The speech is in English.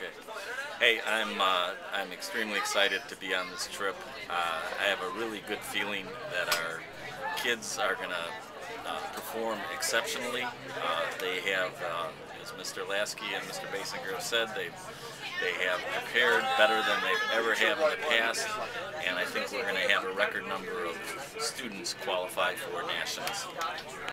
Okay. Hey, I'm uh, I'm extremely excited to be on this trip. Uh, I have a really good feeling that our kids are going to uh, perform exceptionally. Uh, they have, um, as Mr. Lasky and Mr. Basinger have said, they they have prepared better than they've ever have in the past, and I think we're going to have a record number of students qualify for nationals.